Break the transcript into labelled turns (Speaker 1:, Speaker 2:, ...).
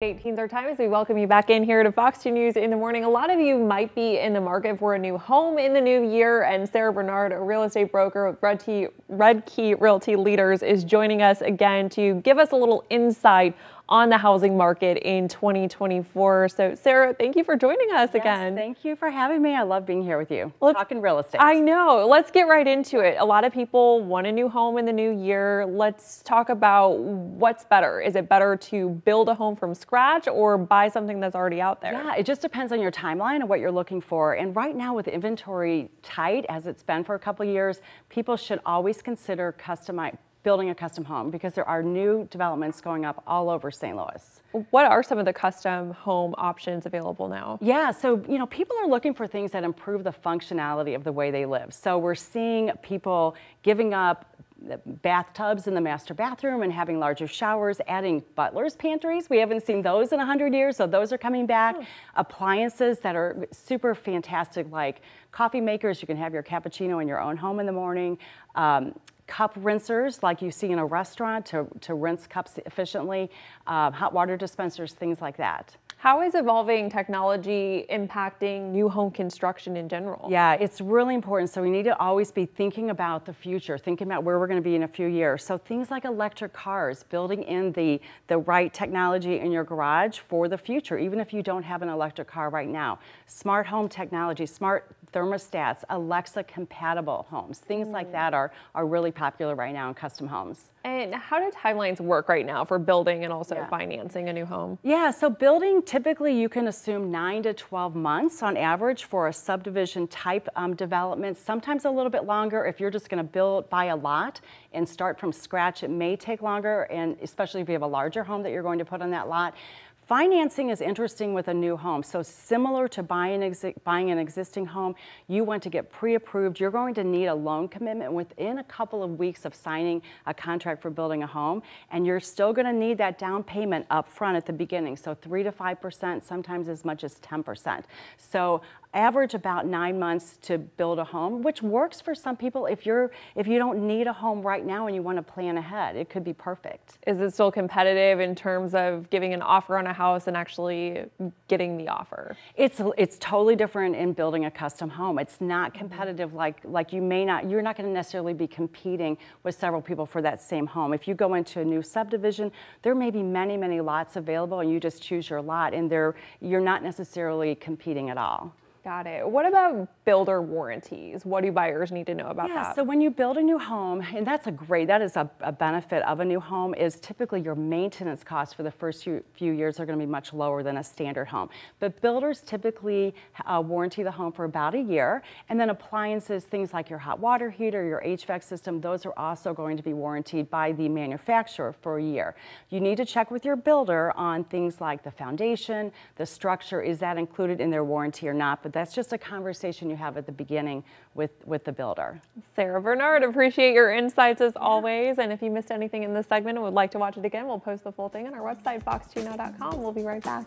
Speaker 1: 18th our time as we welcome you back in here to Fox 2 News in the morning. A lot of you might be in the market for a new home in the new year, and Sara Bernard, a real estate broker with Red Key, Red Key Realty Leaders, is joining us again to give us a little insight on the housing market in 2024. So, Sara, thank you for joining us
Speaker 2: yes,
Speaker 1: again.
Speaker 2: Thank you for having me. I love being here with you. Let's, talking real estate.
Speaker 1: I know. Let's get right into it. A lot of people want a new home in the new year. Let's talk about what's better. Is it better to build a home from scratch or buy something that's already out there?
Speaker 2: Yeah, it just depends on your timeline and what you're looking for. And right now, with inventory tight as it's been for a couple years, people should always consider customizing building a custom home because there are new developments going up all over St. Louis.
Speaker 1: What are some of the custom home options available now?
Speaker 2: Yeah, so you know, people are looking for things that improve the functionality of the way they live. So we're seeing people giving up bathtubs in the master bathroom and having larger showers, adding butler's pantries. We haven't seen those in 100 years, so those are coming back. Oh. Appliances that are super fantastic, like coffee makers. You can have your cappuccino in your own home in the morning. Um, cup rinsers like you see in a restaurant to, to rinse cups efficiently, uh, hot water dispensers, things like that.
Speaker 1: How is evolving technology impacting new home construction in general?
Speaker 2: Yeah, it's really important. So we need to always be thinking about the future, thinking about where we're going to be in a few years. So things like electric cars, building in the, the right technology in your garage for the future, even if you don't have an electric car right now. Smart home technology, smart thermostats, Alexa compatible homes, things mm. like that are, are really popular right now in custom homes.
Speaker 1: And how do timelines work right now for building and also yeah. financing a new home?
Speaker 2: Yeah, so building typically you can assume 9 to 12 months on average for a subdivision type um, development, sometimes a little bit longer if you're just going to build, buy a lot and start from scratch. It may take longer, and especially if you have a larger home that you're going to put on that lot. Financing is interesting with a new home. So similar to buying, buying an existing home, you want to get pre-approved. You're going to need a loan commitment within a couple of weeks of signing a contract for building a home. And you're still going to need that down payment up front at the beginning. So 3 to 5%, sometimes as much as 10%. So average about nine months to build a home, which works for some people if you're if you don't need a home right now and you want to plan ahead. It could be perfect.
Speaker 1: Is it still competitive in terms of giving an offer on a house and actually getting the offer?
Speaker 2: It's it's totally different in building a custom home. It's not mm-hmm. competitive like like you may not you're not going to necessarily be competing with several people for that same home. If you go into a new subdivision, there may be many many lots available and you just choose your lot and there you're not necessarily competing at all.
Speaker 1: Got it. What about builder warranties? What do buyers need to know about
Speaker 2: yeah,
Speaker 1: that?
Speaker 2: So when you build a new home, and that's a great, that is a, a benefit of a new home, is typically your maintenance costs for the first few, few years are going to be much lower than a standard home. But builders typically uh, warranty the home for about a year, and then appliances, things like your hot water heater, your HVAC system, those are also going to be warranted by the manufacturer for a year. You need to check with your builder on things like the foundation, the structure, is that included in their warranty or not? But that's just a conversation you have at the beginning with, with the builder.
Speaker 1: Sara Bernard, appreciate your insights as always. And if you missed anything in this segment and would like to watch it again, we'll post the full thing on our website, fox2now.com. We'll be right back.